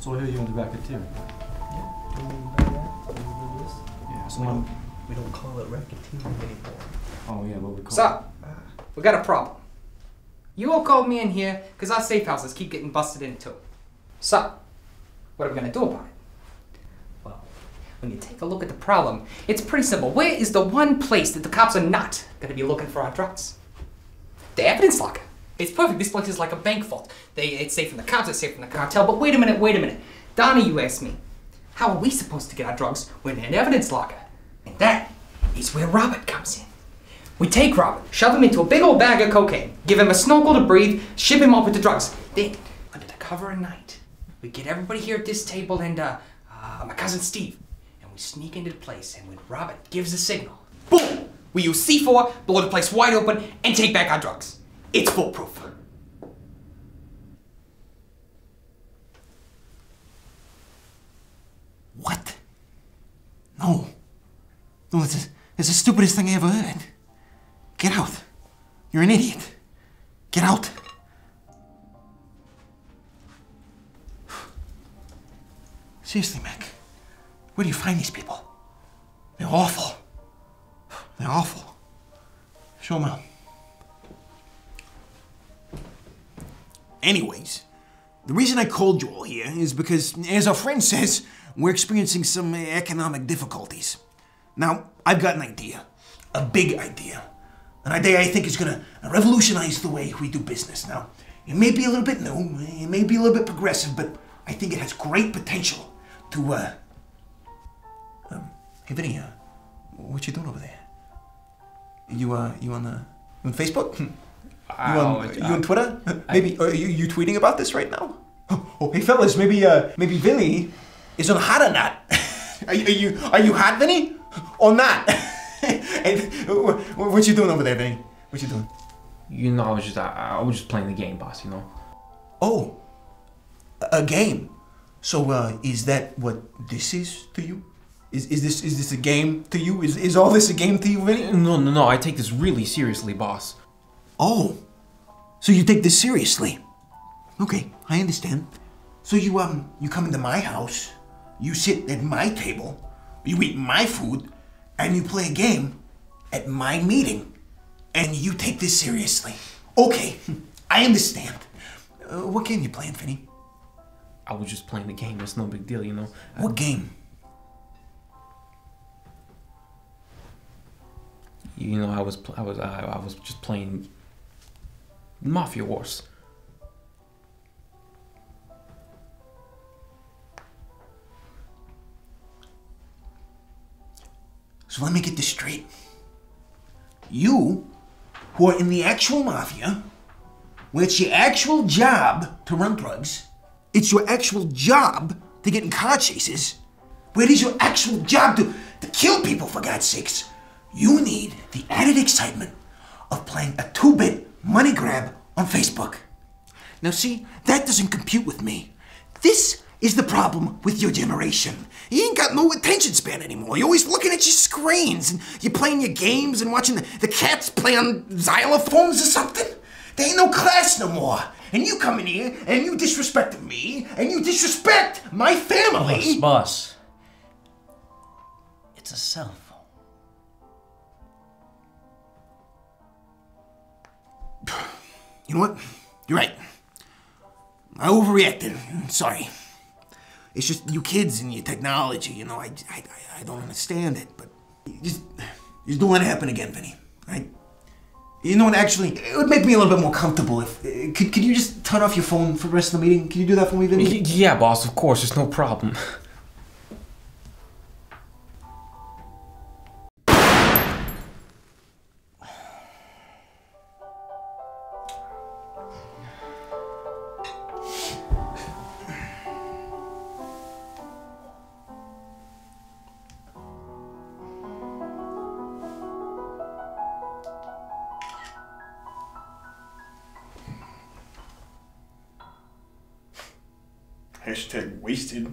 So I hear you own the racketeering. Do we know that? Do we do this? Yeah, We someone. don't, we don't call it racketeering anymore. Oh yeah, what we call. It? Sup? We got a problem. You all called me in here because our safe houses keep getting busted into. Sup? What are we gonna do about it? Well, when you take a look at the problem, it's pretty simple. Where is the one place that the cops are not gonna be looking for our drugs? The evidence locker. It's perfect. This place is like a bank vault. They, it's safe from the cops, it's safe from the cartel. But wait a minute, wait a minute. Donnie, you asked me, how are we supposed to get our drugs when in an evidence locker? And that is where Robert comes in. We take Robert, shove him into a big old bag of cocaine, give him a snorkel to breathe, ship him off with the drugs. Then, under the cover of night, we get everybody here at this table and uh, uh, my cousin Steve, and we sneak into the place. And when Robert gives the signal, boom, we use C4, blow the place wide open, and take back our drugs. It's foolproof. What? No. No, it's, it's the stupidest thing I ever heard. Get out. You're an idiot. Get out. Seriously, Mac. Where do you find these people? They're awful. They're awful. Show them out. Anyways, the reason I called you all here is because, as our friend says, we're experiencing some economic difficulties. Now, I've got an idea. A big idea. An idea I think is gonna revolutionize the way we do business. Now, it may be a little bit new, it may be a little bit progressive, but I think it has great potential to, uh. Um, hey, Vinny, uh, what you doing over there? You, uh, you on the. On Facebook? You on, you on Twitter? maybe are you, you tweeting about this right now? Oh, hey fellas, maybe uh maybe Vinny is on hot or not? are, you, are you are you hot, Vinny, or not? and wh- wh- what you doing over there, Vinny? What you doing? You know, I was just I, I was just playing the game, boss. You know. Oh, a a game. So uh, is that what this is to you? Is, is this is this a game to you? Is, is all this a game to you, Vinny? No, no, no. I take this really seriously, boss. Oh, so you take this seriously? Okay, I understand. So you um you come into my house, you sit at my table, you eat my food, and you play a game at my meeting, and you take this seriously. Okay, I understand. Uh, what game you playing, Vinny? I was just playing the game. It's no big deal, you know. What game? You know, I was pl- I was I, I was just playing Mafia Wars. So let me get this straight. You, who are in the actual mafia, where it's your actual job to run drugs, it's your actual job to get in car chases, where it is your actual job to, to kill people, for God's sakes, you need the added excitement of playing a two bit money grab on Facebook. Now, see, that doesn't compute with me. This is the problem with your generation. You ain't got no attention span anymore. You're always looking at your screens and you're playing your games and watching the, the cats play on xylophones or something. There ain't no class no more. And you come in here and you disrespect me and you disrespect my family. Boss, boss. It's a cell phone. You know what? You're right. I overreacted. Sorry. It's just you kids and your technology, you know, I, I, I don't understand it, but just, just don't let it happen again, Vinny. Right? You know what, actually, it would make me a little bit more comfortable if, could, could you just turn off your phone for the rest of the meeting? Can you do that for me, Vinny? Yeah, boss. Of course, there's no problem. Hashtag wasted.